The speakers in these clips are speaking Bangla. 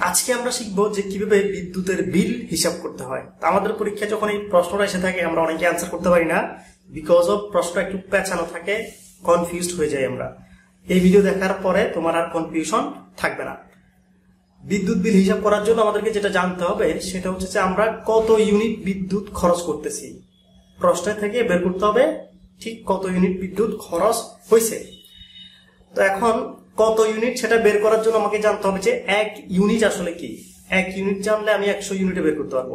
আজকে আমরা শিখব যে কীভাবে বিদ্যুতের বিল হিসাব করতে হয়। তা আমাদের পরীক্ষায় যখন এই প্রশ্নটা এসে থাকে, আমরা অনেকে অ্যান্সার করতে পারি না। বিকজ অফ প্রশ্নটা একটু পেঁচানো থাকে কনফিউজড হয়ে যাই আমরা। এই ভিডিও দেখার পরে তোমার আর কনফিউশন থাকবে না। বিদ্যুৎ বিল হিসাব করার জন্য আমাদেরকে যেটা জানতে হবে, সেটা হচ্ছে যে আমরা কত ইউনিট বিদ্যুৎ খরচ করতেছি। প্রশ্ন থেকে বের করতে হবে, ঠিক কত ইউনিট বিদ্যুৎ খরচ হয়েছে। তো এখন কত ইউনিট সেটা বের করার জন্য আমাকে জানতে হবে যে এক ইউনিট আসলে কি? এক ইউনিট জানলে আমি একশো ইউনিটে বের করতে পারব।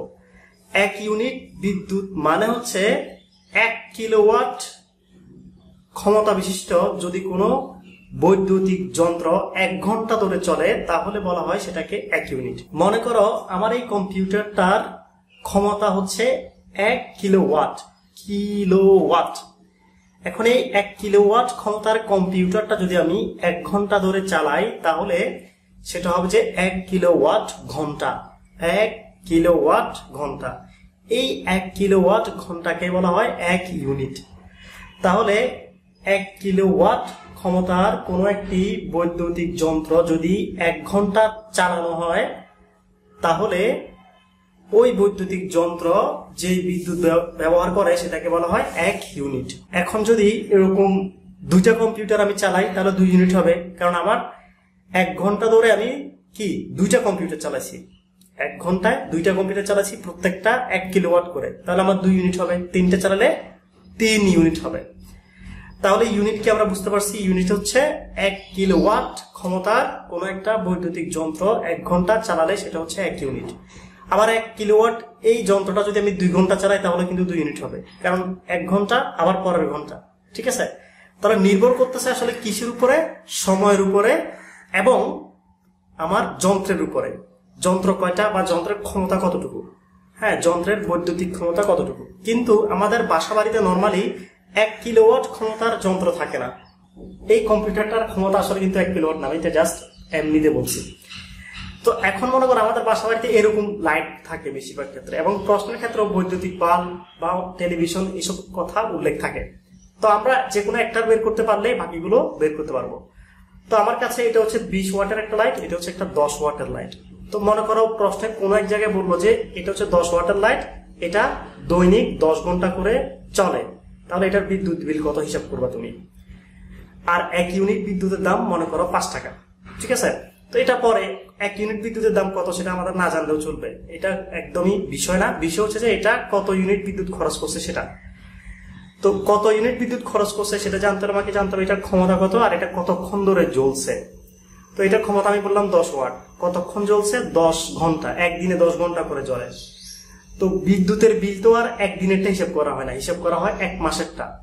এক ইউনিট বিদ্যুৎ মানে হচ্ছে এক কিলোওয়াট ক্ষমতা বিশিষ্ট যদি কোনো বৈদ্যুতিক যন্ত্র এক ঘণ্টা ধরে চলে, তাহলে বলা হয় সেটাকে এক ইউনিট মনে করো আমার এই কম্পিউটারটার ক্ষমতা হচ্ছে এক কিলোওয়াট কিলোওয়াট এখন এই এক কিলোওয়াট ক্ষমতার কম্পিউটারটা যদি আমি এক ঘণ্টা ধরে চালাই, তাহলে সেটা হবে যে এক কিলোওয়াট ঘণ্টা। এক কিলোওয়াট ঘণ্টা। এই এক কিলোওয়াট ঘন্টাকে বলা হয় এক ইউনিট। তাহলে এক কিলোওয়াট ক্ষমতার কোনো একটি বৈদ্যুতিক যন্ত্র যদি এক ঘণ্টা চালানো হয়, তাহলে ওই বৈদ্যুতিক যন্ত্র যে বিদ্যুৎ ব্যবহার করে সেটাকে বলা হয় এক ইউনিট এখন যদি এরকম দুইটা কম্পিউটার আমি চালাই, তাহলে দুই ইউনিট হবে। কারণ আমার এক ঘণ্টা ধরে আমি কি? দুইটা কম্পিউটার চালাইছি। এক ঘন্টায় দুইটা কম্পিউটার চালাচ্ছি প্রত্যেকটা এক কিলোওয়াট করে। তাহলে আমার দুই ইউনিট হবে। তিনটা চালালে তিন ইউনিট হবে। তাহলে ইউনিটকে আমরা বুঝতে পারছি? ইউনিট হচ্ছে এক কিলোওয়াট ক্ষমতার কোনো একটা বৈদ্যুতিক যন্ত্র এক ঘণ্টা চালালে সেটা হচ্ছে এক ইউনিট আবার এক কিলোওয়াট এই যন্ত্রটা যদি আমি দুই ঘণ্টা চালাই, তাহলে কিন্তু দুই ইউনিট হবে। কারণ এক ঘণ্টা, আবার পরের ঘণ্টা। ঠিক আছে? তাহলে নির্ভর করতেছে আসলে কিসের উপরে? সময়ের উপরে এবং আমার যন্ত্রের উপরে। যন্ত্র কয়টা বা যন্ত্রের ক্ষমতা কতটুকু? হ্যাঁ যন্ত্রের বৈদ্যুতিক ক্ষমতা কতটুকু? কিন্তু আমাদের বাসা বাড়িতে নর্মালি এক কিলোওয়াট ক্ষমতার যন্ত্র থাকে না। এই কম্পিউটারটার ক্ষমতা আসলে কিন্তু এক কিলোওয়াট না এটা জাস্ট এমনিতে বলছি। তো এখন মনে করো আমাদের বাসা বাড়িতে এরকম লাইট থাকে বেশিরভাগ ক্ষেত্রে এবং প্রশ্নের ক্ষেত্রে বৈদ্যুতিক বাল্ব বা টেলিভিশন এসব কথা উল্লেখ থাকে। তো আমরা যে কোনো একটা বের করতে পারলেই বাকিগুলো বের করতে পারব। তো আমার কাছে এটা হচ্ছে বিশ ওয়াটের একটা লাইট এটা হচ্ছে একটা দশ ওয়াটের লাইট তো মনে করো প্রশ্নে কোনো এক জায়গায় বলব যে এটা হচ্ছে দশ ওয়াটের লাইট এটা দৈনিক দশ ঘণ্টা করে চলে। তাহলে এটার বিদ্যুৎ বিল কত হিসাব করবা তুমি? আর এক ইউনিট বিদ্যুতের দাম মনে করো পাঁচ টাকা। ঠিক আছে? তো এটা পরে এক ইউনিট বিদ্যুতের দাম কত সেটা আমাদের না জানলেও চলবে। এটা একদমই বিষয় না। বিষয় হচ্ছে যে এটা কত ইউনিট বিদ্যুৎ খরচ করছে সেটা। তো কত ইউনিট বিদ্যুৎ খরচ করছে সেটা জানতে হবে, আমাকে জানতে হবে এটার ক্ষমতা কত আর এটা কতক্ষণ ধরে জ্বলছে। তো এটার ক্ষমতা আমি বললাম দশ ওয়াট। কতক্ষণ জ্বলছে? দশ ঘণ্টা। একদিনে দশ ঘণ্টা করে জ্বলে। তো বিদ্যুতের বিল তো আর একদিনেরটা হিসাব করা হয় না। হিসাব করা হয় এক মাসেরটা।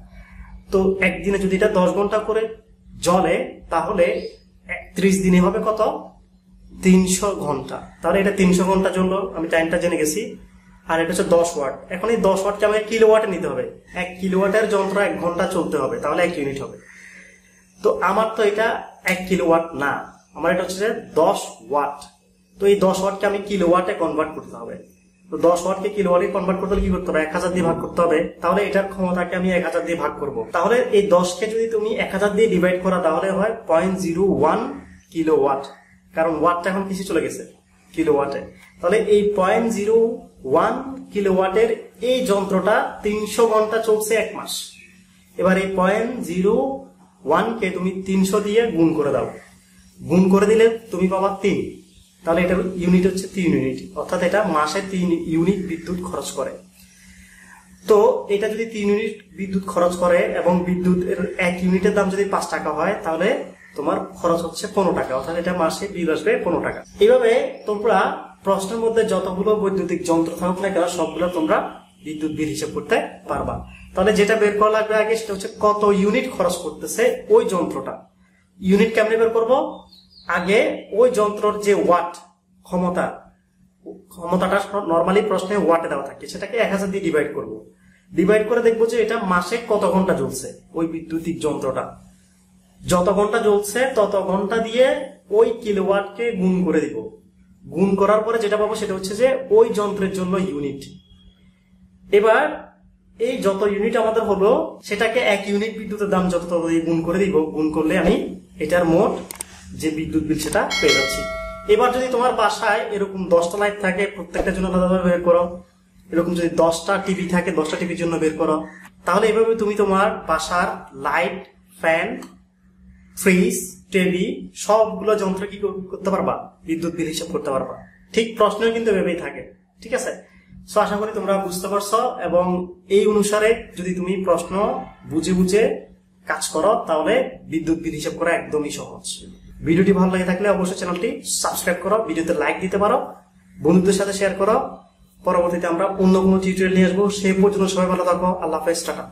তো একদিনে যদি এটা দশ ঘণ্টা করে জ্বলে, তাহলে ত্রিশ দিনে হবে কত? তিনশো ঘণ্টা। তাহলে এটা তিনশো ঘণ্টার জন্য আমি টাইমটা জেনে গেছি। আর এটা হচ্ছে দশ ওয়াট। এখন এই দশ ওয়াটকে আমাকে কিলো ওয়াটে নিতে হবে। এক কিলো ওয়াটের যন্ত্র এক ঘণ্টা চলতে হবে, তাহলে এক ইউনিট হবে। তো আমার তো এটা এক কিলো ওয়াট না। আমার এটা হচ্ছে দশ ওয়াট। তো এই দশ ওয়াটকে আমি কিলো ওয়াটে কনভার্ট করতে হবে। তো দশ ওয়াটকে কিলো ওয়াটে কনভার্ট করতে হলে কি করতে হবে? এক হাজার দিয়ে ভাগ করতে হবে। তাহলে এটার ক্ষমতাকে আমি এক হাজার দিয়ে ভাগ করব। তাহলে এই দশকে যদি তুমি এক হাজার দিয়ে ডিভাইড করা, তাহলে হয় point zero one kilo watt কারণ ওয়াটটা এখন কিসে চলে গেছে? কিলো ওয়াটে তাহলে এই পয়েন্ট জিরো ওয়ান কিলো ওয়াটের এই যন্ত্রটা তিনশো ঘণ্টা চলছে এক মাস। এবার এই পয়েন্ট জিরো ওয়ানকে তুমি তিনশো দিয়ে গুণ করে দাও। গুণ করে দিলে তুমি পাবা তিন। তাহলে এটা ইউনিট হচ্ছে তিন ইউনিট অর্থাৎ এটা মাসে তিন ইউনিট বিদ্যুৎ খরচ করে। তো এটা যদি তিন ইউনিট বিদ্যুৎ খরচ করে এবং বিদ্যুৎ এক ইউনিটের দাম যদি পাঁচ টাকা হয়, তাহলে তোমার খরচ হচ্ছে পনেরো টাকা। অর্থাৎ এটা মাসে বিল আসবে পনেরো টাকা। এইভাবে তোমরা প্রশ্নের মধ্যে যতগুলো বৈদ্যুতিক যন্ত্র থাকুক না কেন, সবগুলো তোমরা বিদ্যুৎ বিল হিসেব করতে পারবা। তাহলে যেটা বের করা লাগবে আগে, সেটা হচ্ছে কত ইউনিট খরচ করতেছে ওই যন্ত্রটা। ইউনিট কেমনে বের করব? আগে ওই যন্ত্রর যে ওয়াট ক্ষমতা, ক্ষমতাটা নর্মালি প্রশ্নে ওয়াটে দেওয়া থাকে, সেটাকে এক হাজার দিয়ে ডিভাইড করব। ডিভাইড করে দেখব যে এটা মাসে কত ঘণ্টা জ্বলছে ওই বিদ্যুতিক যন্ত্রটা। যত ঘণ্টা জ্বলছে, তত ঘণ্টা দিয়ে ওই কিলোওয়াটকে গুণ করে দিব। গুণ করার পরে যেটা পাবো সেটা হচ্ছে যে ওই যন্ত্রের জন্য ইউনিট এবার এই যত ইউনিট আমাদের হলো, সেটাকে এক ইউনিট বিদ্যুতের দাম যত তত দিয়ে গুণ করে দিব, গুণ করলে আমি এটার মোট যে বিদ্যুৎ বিল সেটা পেয়ে যাচ্ছি। এবার যদি তোমার বাসায় এরকম দশটা লাইট থাকে, প্রত্যেকটার জন্য আলাদাভাবে বের করো। এরকম যদি দশটা টিভি থাকে, দশটা টিভির জন্য বের করো। তাহলে এভাবে তুমি তোমার বাসার লাইট ফ্যান ফ্রিজ টিভি সবগুলো যন্ত্র কি করতে পারবা? বিদ্যুৎ বিল হিসাব করতে পারবা। ঠিক প্রশ্নও কিন্তু এভাবেই থাকে। ঠিক আছে? সো আশা করি তোমরা বুঝতে পারছ এবং এই অনুসারে যদি তুমি প্রশ্ন বুঝে বুঝে কাজ করো, তাহলে বিদ্যুৎ বিল হিসাব করা একদমই সহজ। ভিডিওটি ভালো লাগে থাকলে অবশ্যই চ্যানেলটি সাবস্ক্রাইব করো, ভিডিওতে লাইক দিতে পারো, বন্ধুদের সাথে শেয়ার করো। পরবর্তীতে আমরা অন্য কোনো টিউটোরিয়াল নিয়ে আসব। সেই পর্যন্ত সবাই ভালো থাকো। আল্লাহ হাফেজ, টাটা।